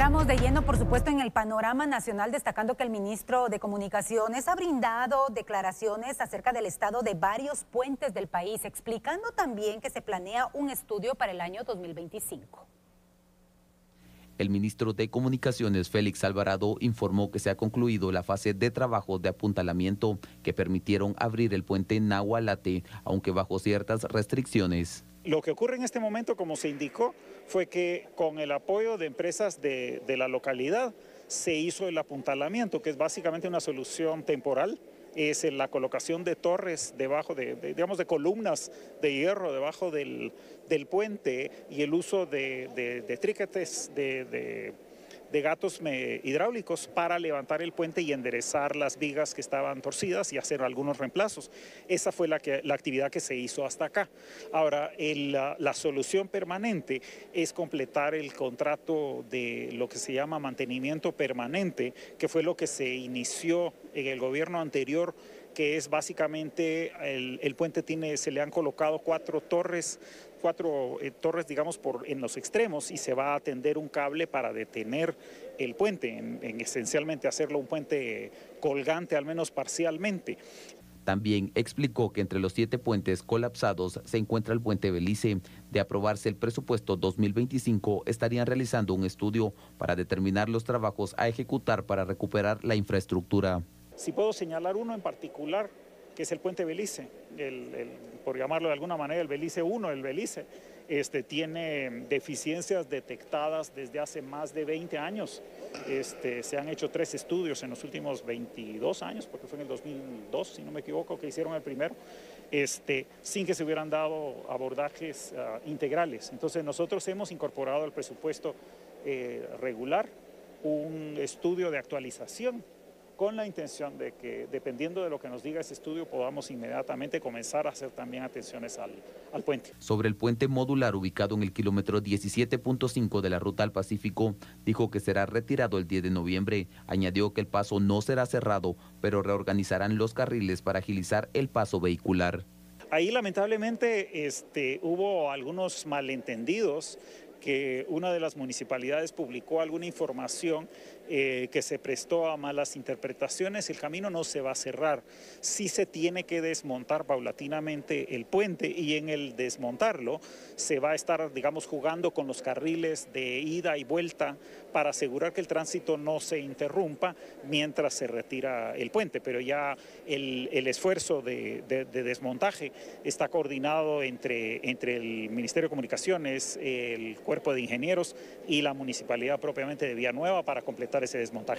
Entramos de lleno, por supuesto, en el panorama nacional, destacando que el ministro de Comunicaciones ha brindado declaraciones acerca del estado de varios puentes del país, explicando también que se planea un estudio para el año 2025. El ministro de Comunicaciones, Félix Alvarado, informó que se ha concluido la fase de trabajo de apuntalamiento que permitieron abrir el puente Nahualate, aunque bajo ciertas restricciones. Lo que ocurre en este momento, como se indicó, fue que con el apoyo de empresas de, la localidad se hizo el apuntalamiento, que es básicamente una solución temporal. Es la colocación de torres debajo de, digamos, de columnas de hierro debajo del, puente y el uso de, de tríquetes de de gatos hidráulicos para levantar el puente y enderezar las vigas que estaban torcidas y hacer algunos reemplazos. Esa fue la, la actividad que se hizo hasta acá. Ahora, la, solución permanente es completar el contrato de lo que se llama mantenimiento permanente, que fue lo que se inició en el gobierno anterior que es básicamente el, puente tiene, se le han colocado cuatro torres cuatro eh, torres, digamos, por, en los extremos y se va a tender un cable para detener el puente, en, esencialmente hacerlo un puente colgante, al menos parcialmente. También explicó que entre los siete puentes colapsados se encuentra el puente Belice. De aprobarse el presupuesto 2025, estarían realizando un estudio para determinar los trabajos a ejecutar para recuperar la infraestructura. Si puedo señalar uno en particular, que es el puente Belice, por llamarlo de alguna manera el Belice 1, el Belice, este, tiene deficiencias detectadas desde hace más de 20 años. Este, se han hecho tres estudios en los últimos 22 años, porque fue en el 2002, si no me equivoco, que hicieron el primero, este, sin que se hubieran dado abordajes ah, integrales. Entonces nosotros hemos incorporado al presupuesto eh, regular un estudio de actualización con la intención de que, dependiendo de lo que nos diga ese estudio, podamos inmediatamente comenzar a hacer también atenciones al, al puente. Sobre el puente modular ubicado en el kilómetro 17.5 de la ruta al Pacífico, dijo que será retirado el 10 de noviembre. Añadió que el paso no será cerrado, pero reorganizarán los carriles para agilizar el paso vehicular. Ahí lamentablemente este, hubo algunos malentendidos que una de las municipalidades publicó alguna información eh, que se prestó a malas interpretaciones, el camino no se va a cerrar. Sí se tiene que desmontar paulatinamente el puente y en el desmontarlo se va a estar, digamos, jugando con los carriles de ida y vuelta para asegurar que el tránsito no se interrumpa mientras se retira el puente. Pero ya el, esfuerzo de, desmontaje está coordinado entre, entre el Ministerio de Comunicaciones, el Cuerpo de Ingenieros y la Municipalidad propiamente de Villanueva para completar ese desmontaje.